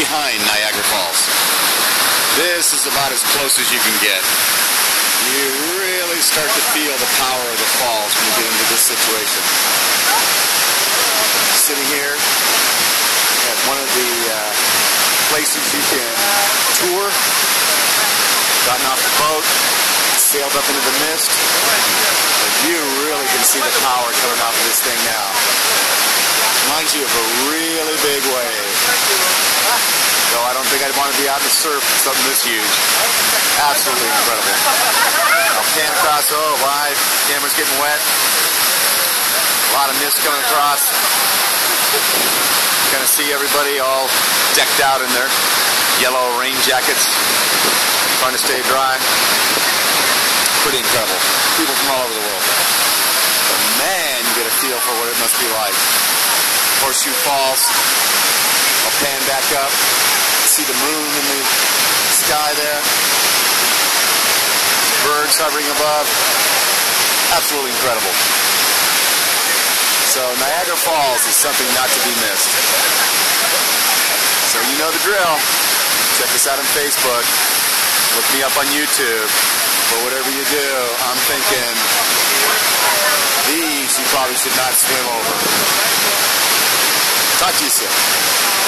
behind Niagara Falls. This is about as close as you can get. You really start to feel the power of the falls when you get into this situation. Sitting here at one of the uh, places you can tour, gotten off the boat, sailed up into the mist, but you really can see the power coming off of this thing now. Reminds you of a to be out in the surf with something this huge. Absolutely incredible. I'll pan across, oh my, camera's getting wet. A lot of mist coming across. Kind of see everybody all decked out in their yellow rain jackets, trying to stay dry. Pretty incredible. People from all over the world. But man, you get a feel for what it must be like. Horseshoe Falls. I'll pan back up. See the moon the there. Birds hovering above. Absolutely incredible. So Niagara Falls is something not to be missed. So you know the drill. Check us out on Facebook. Look me up on YouTube. But whatever you do, I'm thinking these you probably should not swim over. Talk to you soon.